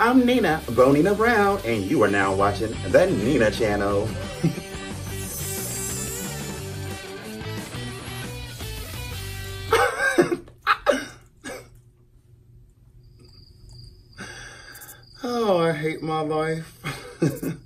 I'm Nina, Bonina Brown, and you are now watching the Nina channel. oh, I hate my life.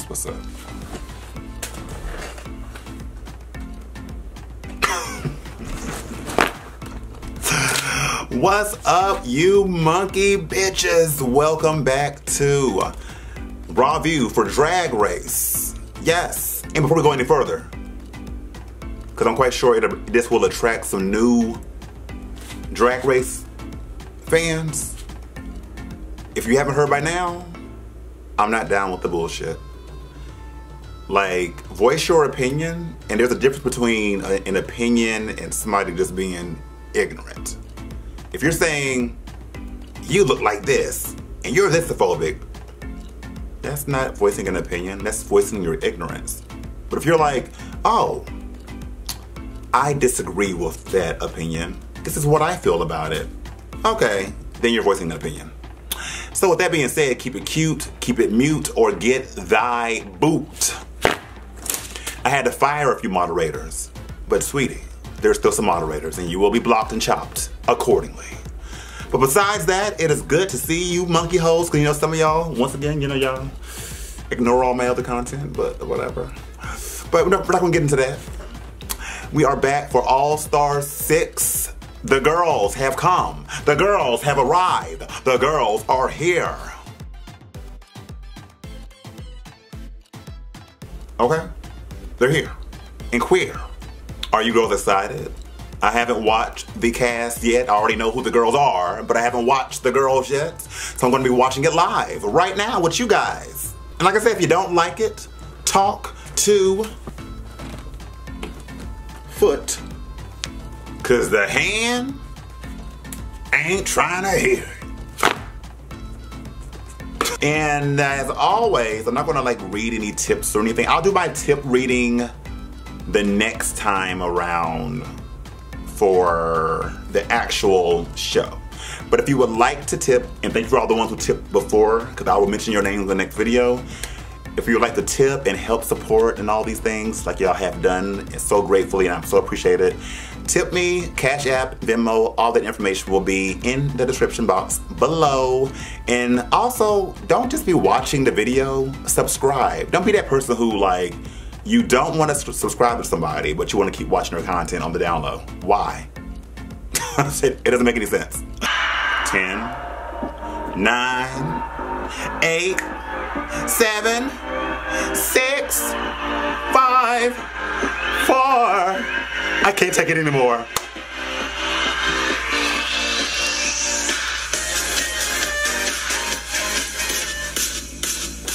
That's what's up. What's up, you monkey bitches? Welcome back to Raw View for Drag Race. Yes, and before we go any further, because I'm quite sure it, this will attract some new Drag Race fans. If you haven't heard by now, I'm not down with the bullshit. Like, voice your opinion, and there's a difference between a- an opinion and somebody just being ignorant. If you're saying, you look like this, and you're thisophobic, that's not voicing an opinion, that's voicing your ignorance. But if you're like, oh, I disagree with that opinion, this is what I feel about it, okay, then you're voicing an opinion. So with that being said, keep it cute, keep it mute, or get thy boot. I had to fire a few moderators, but sweetie, there's still some moderators, and you will be blocked and chopped accordingly. But besides that, it is good to see you monkey hoes, because you know some of y'all, once again, you know y'all ignore all my other content, but whatever. But we're not, we're not gonna get into that. We are back for All Star 6. The girls have come. The girls have arrived. The girls are here. Okay? They're here. And queer. Are you girls excited? I haven't watched the cast yet. I already know who the girls are, but I haven't watched the girls yet. So I'm gonna be watching it live right now with you guys. And like I said, if you don't like it, talk to foot. Cause the hand ain't trying to hear it. And as always, I'm not gonna like read any tips or anything. I'll do my tip reading the next time around for the actual show. But if you would like to tip, and thank you for all the ones who tipped before, because I will mention your name in the next video. If you would like to tip and help support and all these things, like y'all have done, and so gratefully, and I'm so appreciated. Tip me, Cash App, Venmo, all that information will be in the description box below. And also, don't just be watching the video, subscribe. Don't be that person who like, you don't want to subscribe to somebody, but you want to keep watching their content on the down low. Why? it doesn't make any sense. 10, 9, 8, 7, 6, 5, 4. I can't take it anymore.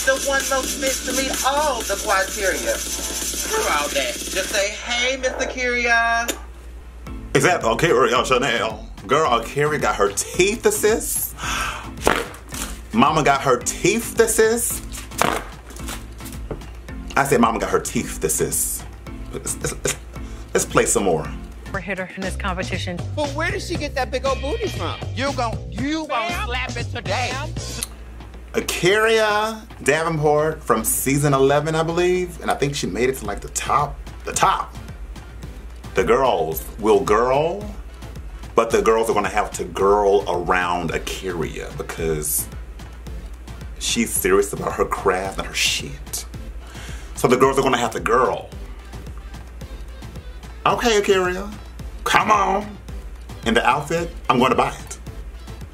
the one most fit to meet all the criteria. Screw all that. Just say, hey, Mr. Kyria. Exactly. Okay, Ariel Chanel. Girl, Carrie got her teeth assist. Mama got her teeth assist. I said Mama got her teeth assist. Let's, let's- let's play some more. hitter in this competition. But where did she get that big old booty from? You gon' you gon' slap it today. A'keria Davenport from season 11, I believe. And I think she made it to like the top. The top. The girls will girl, but the girls are gonna have to girl around A'keria because she's serious about her craft and her shit. So the girls are gonna have to girl. Okay, A'keria, come on. In the outfit, I'm gonna buy it.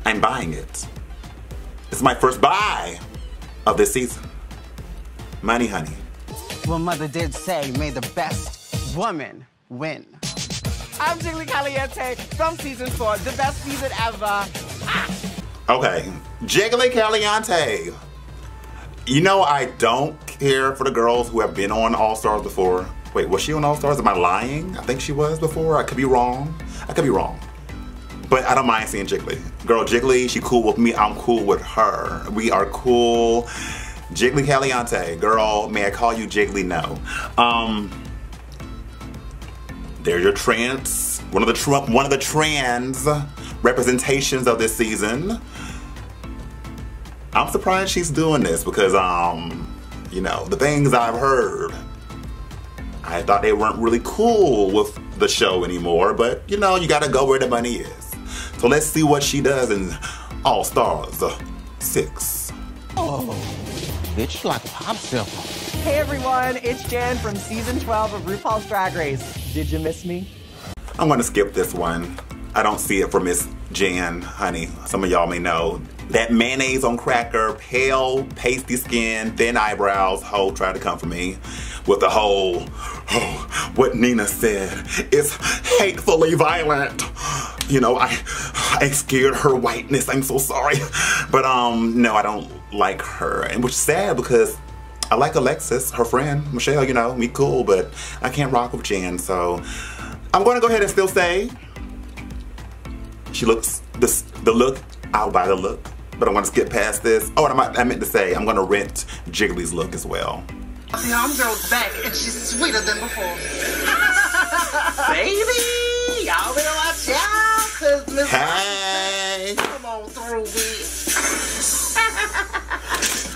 I'm buying it. It's my first buy of this season. Money, honey. Well, mother did say, may the best woman win. I'm Jiggly Caliente from season four, the best season ever. Ah! Okay, Jiggly Caliente. You know I don't care for the girls who have been on All Stars before. Wait, was she on All Stars? Am I lying? I think she was before. I could be wrong. I could be wrong. But I don't mind seeing Jiggly. Girl, Jiggly, she cool with me. I'm cool with her. We are cool. Jiggly Caliente, girl, may I call you Jiggly? No. Um, there's your trans, one of the Trump, one of the trans representations of this season. I'm surprised she's doing this because, um, you know, the things I've heard, I thought they weren't really cool with the show anymore. But you know, you gotta go where the money is. So let's see what she does in All Stars uh, Six. Bitch, like a popsicle. Hey everyone, it's Jan from season 12 of RuPaul's Drag Race. Did you miss me? I'm gonna skip this one. I don't see it for Miss Jan, honey. Some of y'all may know. That mayonnaise on cracker, pale, pasty skin, thin eyebrows, whole tried to come for me with the whole, oh, what Nina said. is hatefully violent. You know, I, I scared her whiteness. I'm so sorry. But um, no, I don't like her. And which is sad because I like Alexis, her friend, Michelle, you know, me cool, but I can't rock with Jan, so I'm gonna go ahead and still say she looks the look. I'll buy the look, but I'm gonna skip past this. Oh, and I, might, I meant to say I'm gonna rent Jiggly's look as well. See, I'm girl's back and she's sweeter than before. Baby, y'all better watch out, cause Miss Hey, come on through with.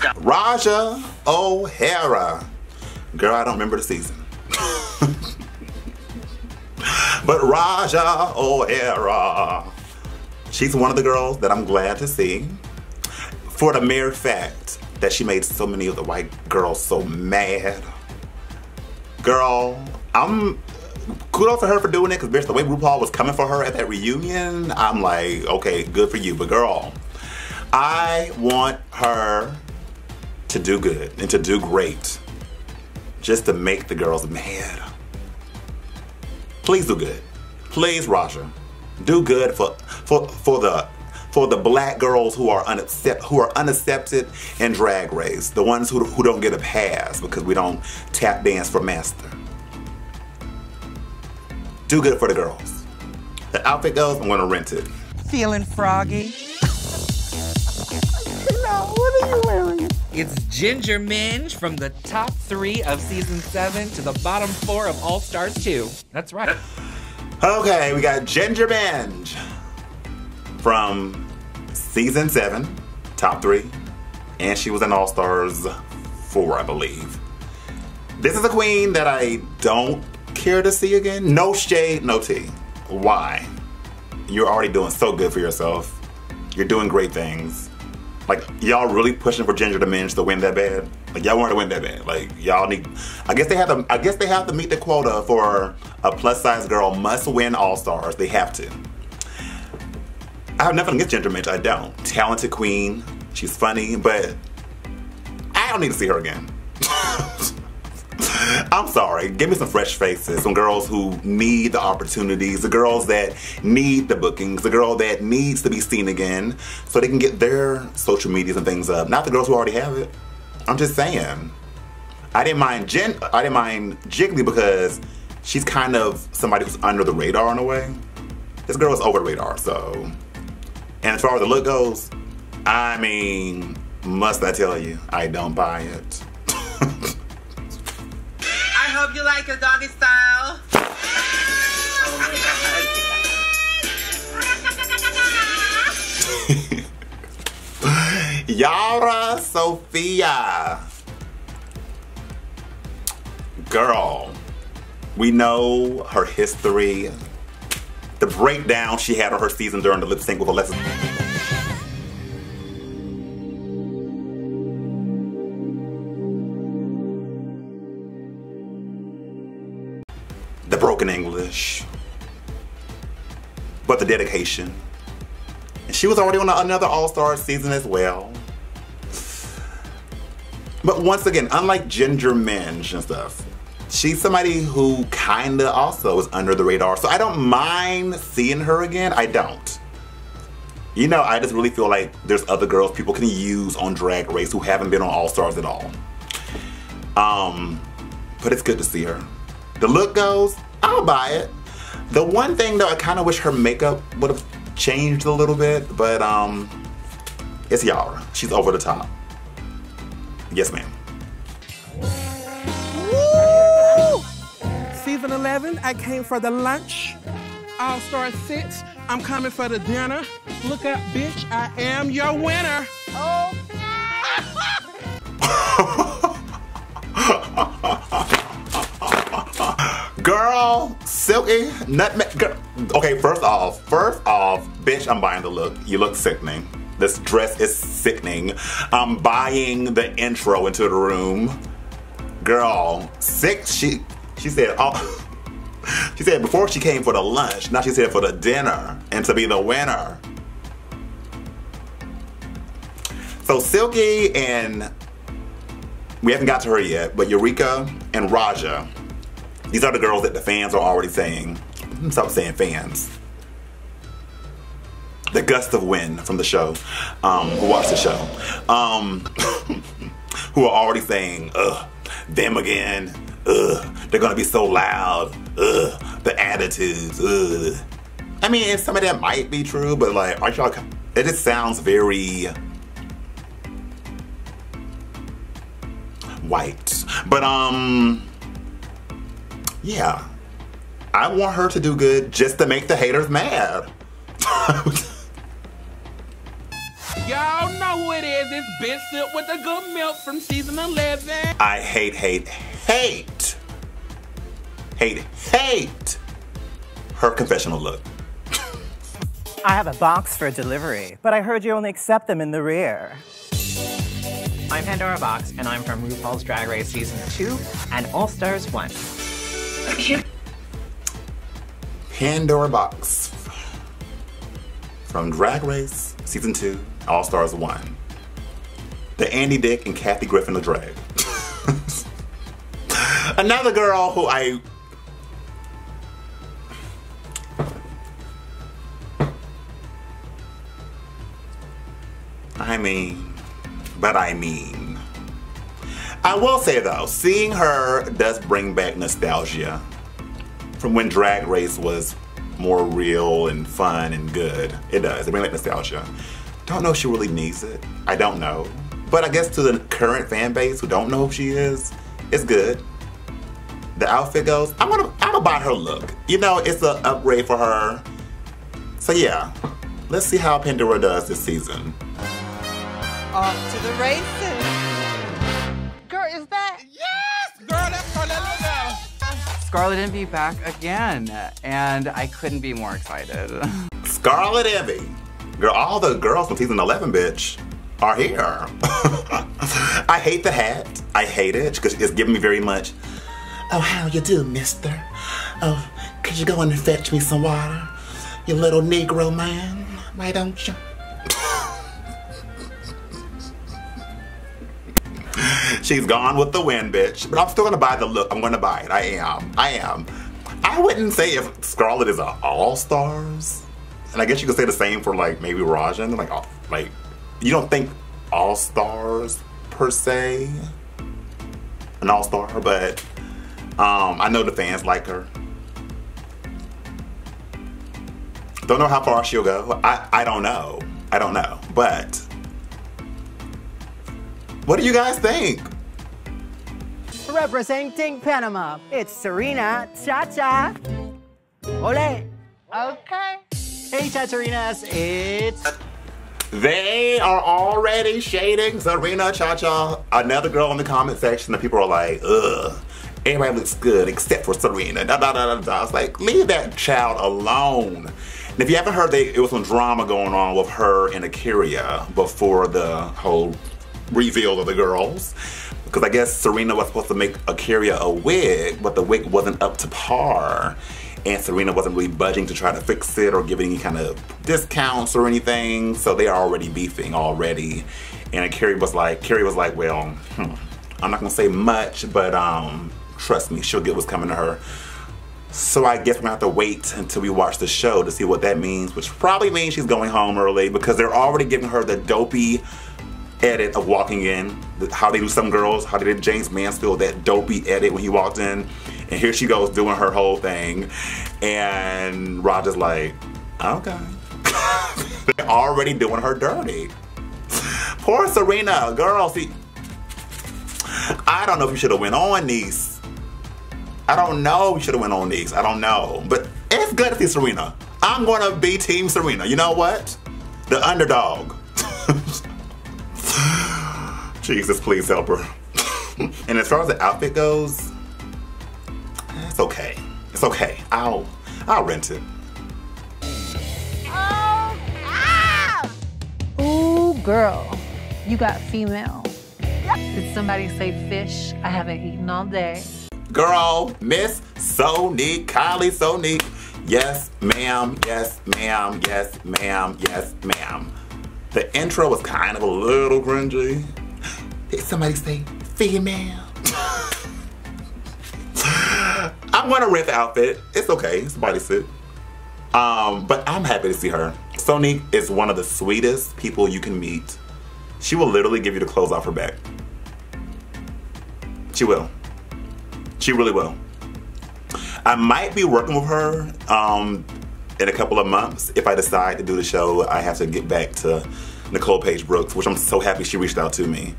Ra'Jah O'Hara. Girl, I don't remember the season. but Ra'Jah O'Hara. She's one of the girls that I'm glad to see. For the mere fact that she made so many of the white girls so mad. Girl, I'm kudos to her for doing it because bitch, the way RuPaul was coming for her at that reunion, I'm like, okay, good for you. But girl, I want her to do good and to do great. Just to make the girls mad. Please do good. Please, Ra'Jah. Do good for for for the for the black girls who are unaccept, who are unaccepted in drag race. The ones who, who don't get a pass because we don't tap dance for master. Do good for the girls. The outfit goes, I'm gonna rent it. Feeling froggy? No, what are you wearing? It's Ginger Minj from the top three of season seven to the bottom four of All Stars 2. That's right. Okay, we got Ginger Minj from season seven, top three, and she was in All Stars four, I believe. This is a queen that I don't care to see again. No shade, no tea. Why? You're already doing so good for yourself. You're doing great things. Like y'all really pushing for Ginger to Minj to win that bad. Like y'all want to win that bad. Like y'all need. I guess they have to. I guess they have to meet the quota for a plus size girl must win All Stars. They have to. I have nothing against Ginger Minj. I don't. Talented queen. She's funny, but I don't need to see her again. I'm sorry. Give me some fresh faces. Some girls who need the opportunities. The girls that need the bookings. The girl that needs to be seen again so they can get their social medias and things up. Not the girls who already have it. I'm just saying. I didn't mind Jen. I didn't mind Jiggly because she's kind of somebody who's under the radar in a way. This girl is over the radar, so. And as far as the look goes, I mean, must I tell you, I don't buy it. I hope you like your doggy style. Oh. Yara Sofia. Girl, we know her history, the breakdown she had on her season during the lip sync with Alexis. The broken English, but the dedication. And she was already on another All Star season as well. But But once again, unlike Ginger Minj and stuff, she's somebody who kinda also is under the radar. So I don't mind seeing her again. I don't. You know, I just really feel like there's other girls people can use on Drag Race who haven't been on All Stars at all. Um, but it's good to see her. The look goes, I'll buy it. The one thing though, I kind of wish her makeup would have changed a little bit, but um, it's Yara. She's over the top. Yes, ma'am. Season 11, I came for the lunch. All Star 6, I'm coming for the dinner. Look out, bitch, I am your winner. Oh girl, silky nutmeg. Girl. Okay, first off, first off, bitch, I'm buying the look. You look sickening. This dress is sickening. I'm buying the intro into the room. Girl, sick. She she said, oh. She said before she came for the lunch, now she said for the dinner and to be the winner. So Silky and we haven't got to her yet, but Eureka and Ra'Jah, these are the girls that the fans are already saying. Stop saying fans. The gust of wind from the show, um, who watched the show, um, who are already saying, ugh, them again, ugh, they're gonna be so loud, ugh, the attitudes, ugh. I mean, some of that might be true, but like, aren't y'all, it just sounds very white. But, um, yeah. I want her to do good just to make the haters mad. Y'all know who it is. It's Bitch Silk with the good milk from season 11. I hate, hate, hate, hate, hate her confessional look. I have a box for delivery, but I heard you only accept them in the rear. I'm Pandora Boxx, and I'm from RuPaul's Drag Race Season 2 and All Stars 1. Pandora Boxx from Drag Race Season 2, All Stars 1. The Andy Dick and Kathy Griffin of drag. Another girl who I. but I mean. I will say though, seeing her does bring back nostalgia from when Drag Race was more real and fun and good. It does. It brings back nostalgia. Don't know if she really needs it. I don't know. But I guess to the current fan base who don't know who she is, it's good. The outfit goes, I'm gonna I'm gonna buy her look. You know, it's an upgrade for her. So yeah, let's see how Pandora does this season. Off to the races. Girl, is that? Yes! Girl, that's her. Let go. Scarlet Envy back again, and I couldn't be more excited. Scarlet Envy. Girl, all the girls from season 11, bitch, are here. I hate the hat. I hate it because it's giving me very much, oh, how you do, mister? Oh, could you go in and fetch me some water? You little Negro man. Why don't you? She's gone with the wind, bitch. But I'm still gonna buy the look. I'm gonna buy it. I am. I am. I wouldn't say if Scarlett is a All Stars, and I guess you could say the same for like maybe Rajan. Like, all- like you don't think All Stars per se an All Star, but um, I know the fans like her. Don't know how far she'll go. I I don't know. I don't know, but. What do you guys think? Representing Panama, it's Serena Cha-Cha. Ole. Okay. Hey, Chacharinas, it's... They are already shading Serena Cha-Cha. Another girl in the comment section that people are like, ugh, everybody looks good except for Serena. Da, da, da, da, da. It's like, leave that child alone. And if you haven't heard, they, it was some drama going on with her and Akira before the whole reveal of the girls. Because I guess Serena was supposed to make Akira a wig, but the wig wasn't up to par. And Serena wasn't really budging to try to fix it or give any kind of discounts or anything. So they are already beefing already. And Carrie was like, Carrie was like, well, hmm, I'm not gonna say much, but um, trust me, she'll get what's coming to her. So I guess we're gonna have to wait until we watch the show to see what that means, which probably means she's going home early because they're already giving her the dopey edit of walking in. How they do some girls, how they did Jaymes Mansfield, that dopey edit when he walked in. And here she goes doing her whole thing. And Ra'Jah's like, okay. they're already doing her dirty. Poor Serena, girl, see. I don't know if you should have went on these. I don't know if you should have went on these. I don't know. But it's good to see Serena. I'm gonna be Team Serena. You know what? The underdog. Jesus, please help her. and as far as the outfit goes, it's okay. It's okay. I'll I'll rent it. Oh, ah! Ooh, girl, you got female. Did somebody say fish? I haven't eaten all day. Girl, Miss Sonique, Kylie Sonique. Yes, ma'am, yes, ma'am, yes, ma'am, yes, ma'am. The intro was kind of a little cringy. Did somebody say female? I'm gonna rent the outfit. It's okay, it's a bodysuit. Um, but I'm happy to see her. Sonique is one of the sweetest people you can meet. She will literally give you the clothes off her back. She will. She really will. I might be working with her um, in a couple of months. If I decide to do the show, I have to get back to Nicole Paige Brooks, which I'm so happy she reached out to me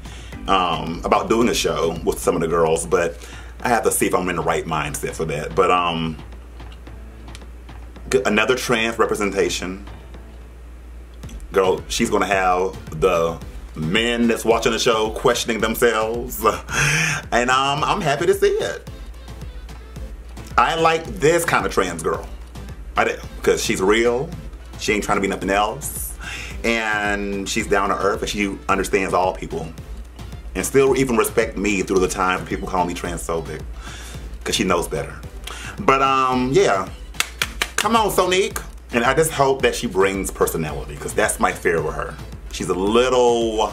um, about doing a show with some of the girls. But I have to see if I'm in the right mindset for that. But um, another trans representation. Girl, she's gonna have the men that's watching the show questioning themselves, and um, I'm happy to see it. I like this kind of trans girl. I do. Because she's real. She ain't trying to be nothing else. And she's down to earth and she understands all people. And still even respect me through the time people call me transphobic. Because she knows better. But um, yeah. Come on, Sonique. And I just hope that she brings personality. Because that's my fear with her. She's a little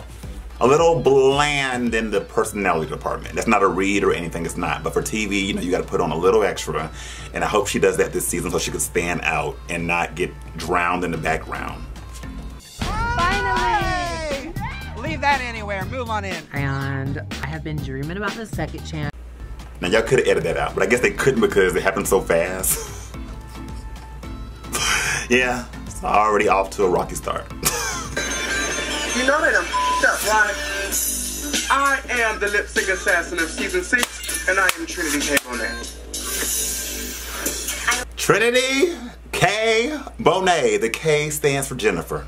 a little bland in the personality department. That's not a read or anything, it's not. But for TV, you know, you gotta put on a little extra. And I hope she does that this season so she can stand out and not get drowned in the background. Leave that anywhere. Move on in. And I have been dreaming about the second chance. Now y'all could have edited that out, but I guess they couldn't because it happened so fast. yeah, it's already off to a rocky start. You know that I'm f***ed up, right? I am the lip sync assassin of season six, and I am Trinity K. Bonet. Trinity K. Bonet. The K stands for Jennifer.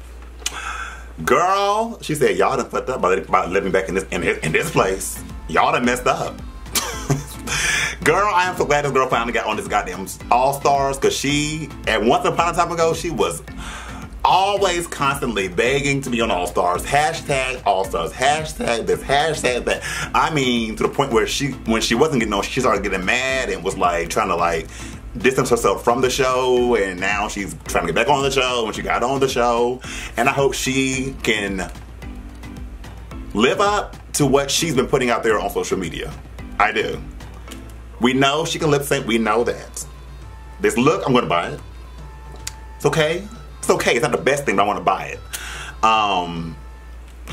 Girl, she said, y'all done fucked up by, living back in this in, in this place. Y'all done messed up. girl, I am so glad this girl finally got on this goddamn All Stars because she, at once upon a time ago, she was always constantly begging to be on All Stars. Hashtag All Stars. Hashtag this. Hashtag that. I mean, to the point where she, when she wasn't getting on, she started getting mad and was like trying to like distance herself from the show. And now she's trying to get back on the show. When she got on the show, and I hope she can live up to what she's been putting out there on social media. I do. We know she can lip sync. We know that. This look, I'm gonna buy it. It's okay. It's okay. It's not the best thing, but I want to buy it. Um,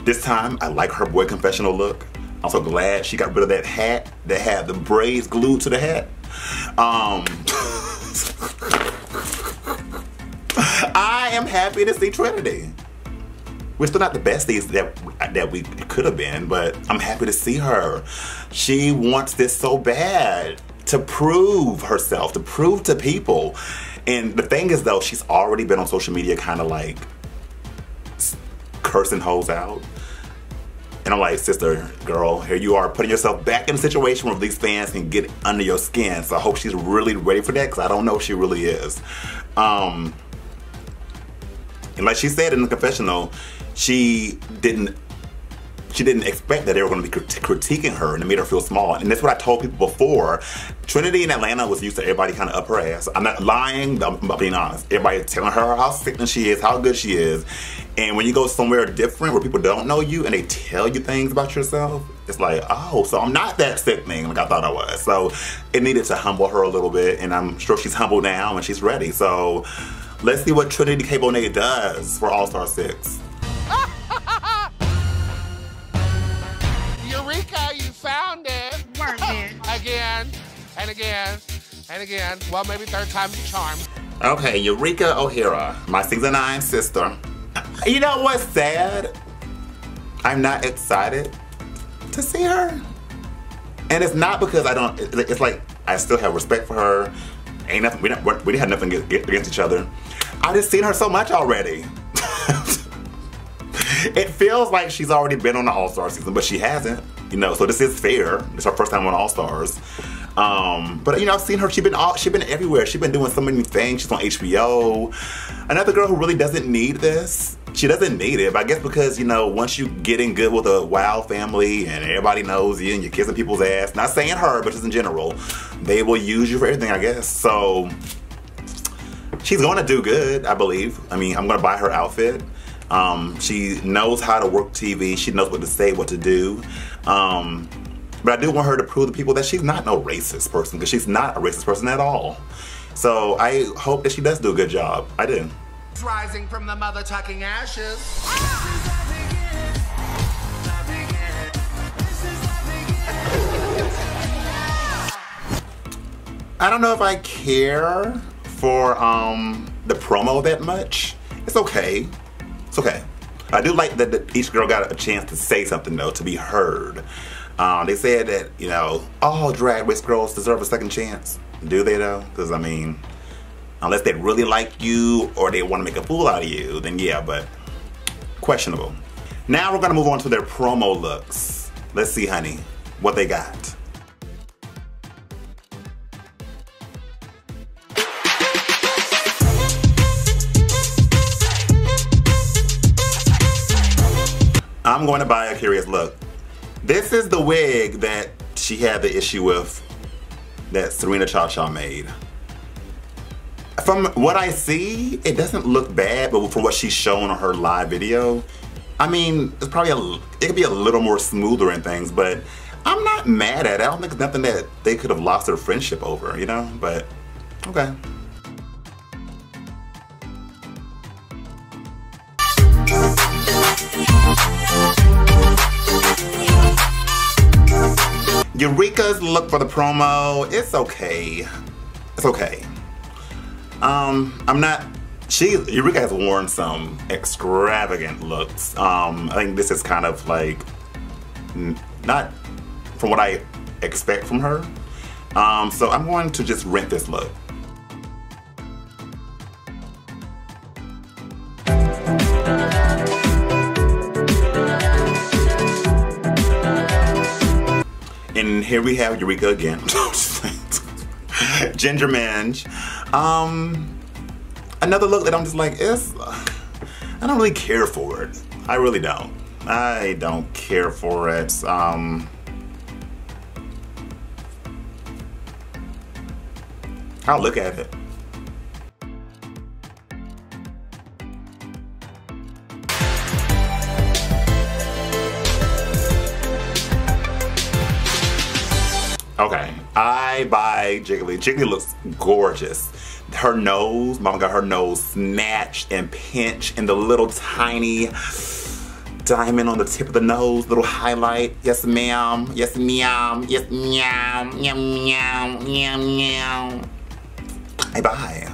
this time, I like her boy confessional look. I'm so glad she got rid of that hat that had the braids glued to the hat. Um, I am happy to see Trinity. We're still not the besties that that we could have been, but I'm happy to see her. She wants this so bad to prove herself, to prove to people. And the thing is, though, she's already been on social media, kind of like cursing hoes out. And I'm like, sister, girl, here you are putting yourself back in a situation where these fans can get under your skin. So I hope she's really ready for that because I don't know if she really is. Um, and like she said in the confessional, she didn't she didn't expect that they were going to be crit- critiquing her and it made her feel small. And that's what I told people before. Trinity in Atlanta was used to everybody kind of up her ass. I'm not lying, I'm being honest. Everybody telling her how sickening she is, how good she is. And when you go somewhere different where people don't know you and they tell you things about yourself, it's like, oh, so I'm not that sickening like I thought I was. So it needed to humble her a little bit, and I'm sure she's humble now and she's ready. So let's see what Trinity K. Bonet does for All Star 6. And again and again. Well, maybe third time's a charm. Okay, Eureka O'Hara, my season 9 sister. You know what's sad? I'm not excited to see her. And it's not because I don't, it's like I still have respect for her. Ain't nothing, we, don't, we didn't have nothing against each other. I just seen her so much already. it feels like she's already been on the All Star season, but she hasn't. You know, so this is fair. It's her first time on All Stars. Um, but you know, I've seen her. She's been all, she's been everywhere. She's been doing so many things. She's on HBO. Another girl who really doesn't need this. She doesn't need it, but I guess because you know, once you get in good with a Wild family and everybody knows you and you're kissing people's ass. Not saying her, but just in general, they will use you for everything. I guess so. She's going to do good, I believe. I mean, I'm going to buy her outfit. Um, she knows how to work TV. She knows what to say, what to do. Um, but I do want her to prove to people that she's not no racist person because she's not a racist person at all. So I hope that she does do a good job. I do. Rising from the mother tucking ashes. I don't know if I care for um, the promo that much. It's okay. It's okay. I do like that that each girl got a chance to say something though, to be heard. Um, they said that you know all drag race girls deserve a second chance. Do they though? Because I mean, unless they really like you or they want to make a fool out of you, then yeah. But questionable. Now we're gonna move on to their promo looks. Let's see, honey, what they got. I'm going to buy A'keria's look. This is the wig that she had the issue with that Serena Cha Cha made. From what I see, it doesn't look bad, but for what she's shown on her live video, I mean, it's probably a, it could be a little more smoother and things, but I'm not mad at it. I don't think it's nothing that they could have lost their friendship over, you know? But, okay. Eureka's look for the promo, it's okay. It's okay. Um, I'm not. She Eureka has worn some extravagant looks. Um, I think this is kind of like not from what I expect from her. Um, so I'm going to just rent this look. Here we have Eureka again. Ginger Minj. Um, another look that I'm just like, it's, I don't really care for it. I really don't. I don't care for it. Um, I'll look at it. Buy Jiggly. Jiggly looks gorgeous. Her nose, mama got her nose snatched and pinched and the little tiny diamond on the tip of the nose, little highlight. Yes, ma'am. Yes, ma'am. Yes, meow. Meow, meow, meow, meow. I buy.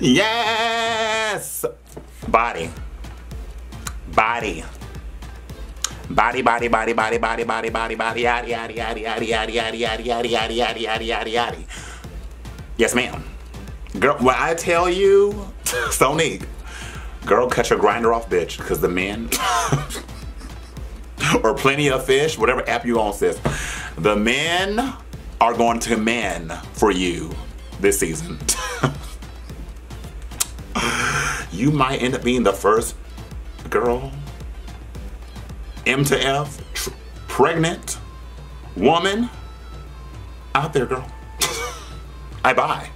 Yes! Body. Body. Body, body, body, body, body, body, body, body, yaddy, yaddy, yaddy, yaddy, yaddy, yaddy, yaddy, yaddy, yaddy, yaddy, yaddy, yaddy, yaddy. Yes, ma'am. Girl, when I tell you, Sonique, girl, cut your Grindr off, bitch, because the men, or plenty of fish, whatever app you on, sis, the men are going to men for you this season. You might end up being the first girl, M to F, pregnant woman out there, girl. I buy.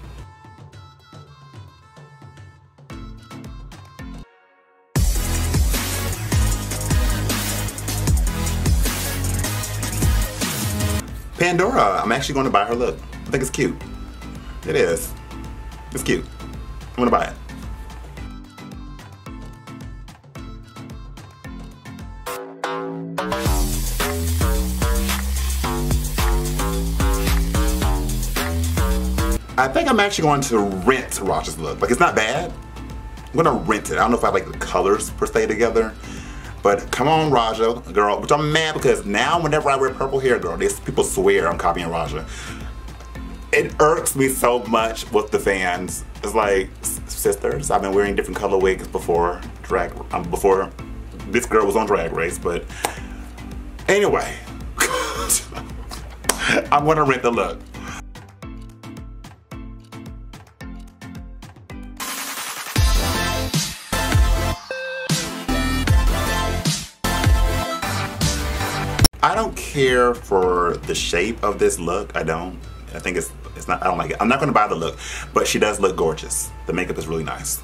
Pandora, I'm actually going to buy her look. I think it's cute. It is. It's cute. I'm going to buy it. Think I'm actually going to rent Ra'Jah's look. Like, it's not bad. I'm gonna rent it. I don't know if I like the colors per se together. But come on, Ra'Jah, girl. Which I'm mad because now whenever I wear purple hair, girl, these people swear I'm copying Raja. It irks me so much with the fans. It's like, sisters, I've been wearing different color wigs before drag, um, before this girl was on Drag Race, but anyway, I'm gonna rent the look. Care for the shape of this look. I don't. I think it's it's not. I don't like it. I'm not gonna buy the look, but she does look gorgeous. The makeup is really nice.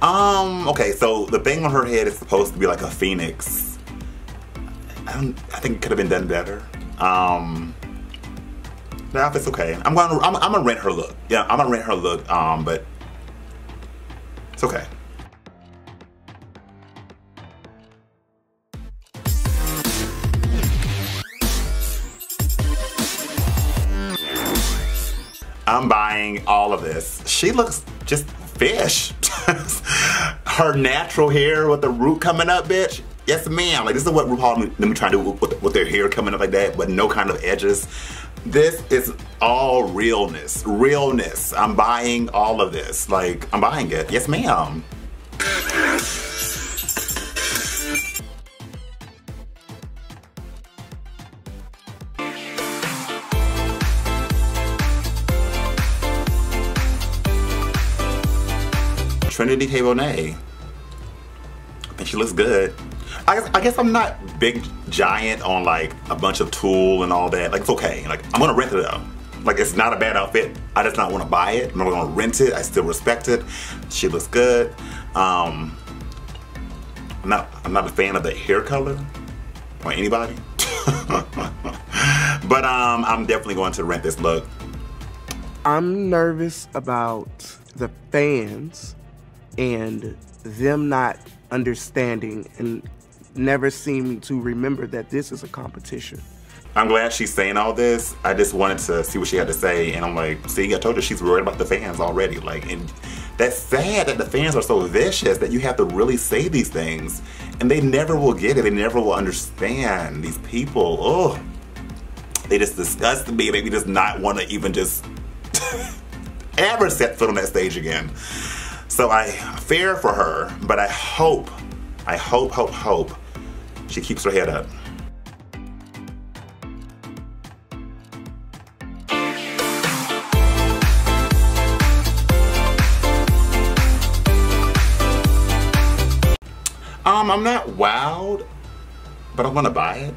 Um. Okay. So the thing on her head is supposed to be like a phoenix. I don't. I think it could have been done better. Um. The outfit's okay. I'm gonna I'm, I'm gonna rent her look. Yeah, I'm gonna rent her look. Um, but it's okay. I'm buying all of this. She looks just fish. her natural hair with the root coming up, bitch. Yes, ma'am. Like this is what RuPaul let me try to do with, with their hair coming up like that, but no kind of edges. This is all realness. Realness. I'm buying all of this. Like, I'm buying it. Yes, ma'am. Trinity K. Think she looks good. I guess, I guess I'm not big giant on like a bunch of tulle and all that. Like it's okay. Like I'm gonna rent it though. Like it's not a bad outfit. I just not want to buy it. I'm not gonna rent it. I still respect it. She looks good. Um, I'm not. I'm not a fan of the hair color or anybody. but um, I'm definitely going to rent this look. I'm nervous about the fans and them not understanding and never seem to remember that this is a competition. I'm glad she's saying all this. I just wanted to see what she had to say, and I'm like, see, I told her she's worried about the fans already. Like, and that's sad that the fans are so vicious that you have to really say these things, and they never will get it. They never will understand these people. Oh, they just disgust me. Me just not want to even just ever set foot on that stage again. So I fear for her, but I hope, I hope, hope, hope she keeps her head up. Um, I'm not wowed, but I'm gonna buy it.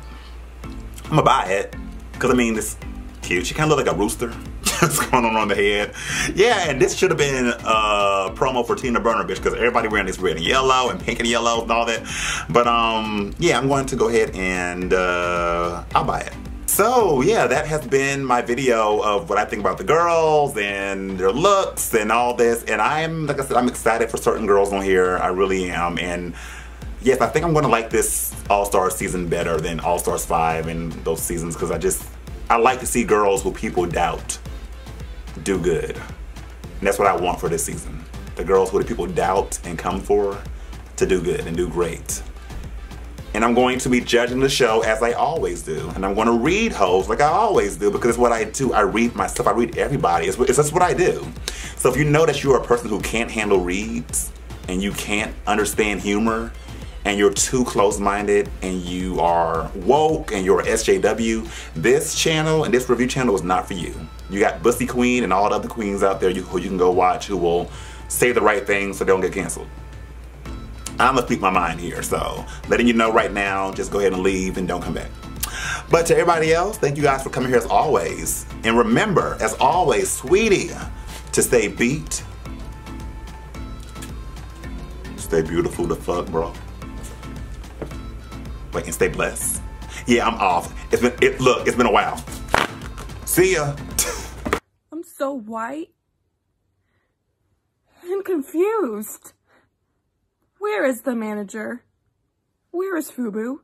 I'm gonna buy it because I mean it's cute. She kind of look like a rooster. What's going on on the head? Yeah, and this should have been a promo for Tina Burner, bitch, because everybody wearing this red and yellow and pink and yellow and all that. But um, yeah, I'm going to go ahead and uh, I'll buy it. So yeah, that has been my video of what I think about the girls and their looks and all this. And I'm, like I said, I'm excited for certain girls on here. I really am. And yes, I think I'm gonna like this All-Star season better than All-Stars 5 and those seasons because I just, I like to see girls who people doubt do good. And that's what I want for this season. The girls who the people doubt and come for to do good and do great. And I'm going to be judging the show as I always do. And I'm going to read hoes like I always do because it's what I do. I read myself, I read everybody. It's, it's, that's what I do. So if you know that you're a person who can't handle reads and you can't understand humor and you're too close-minded and you are woke and you're SJW, this channel and this review channel is not for you. You got Bussy Queen and all the other queens out there who you can go watch who will say the right things so they don't get canceled. I'm gonna speak my mind here, so letting you know right now, just go ahead and leave and don't come back. But to everybody else, thank you guys for coming here as always. And remember, as always, sweetie, to stay beat, stay beautiful the fuck, bro. Wait, and stay blessed. Yeah, I'm off. It's been, it, look, it's been a while. See ya. I'm so white and confused. Where is the manager? Where is Fubu?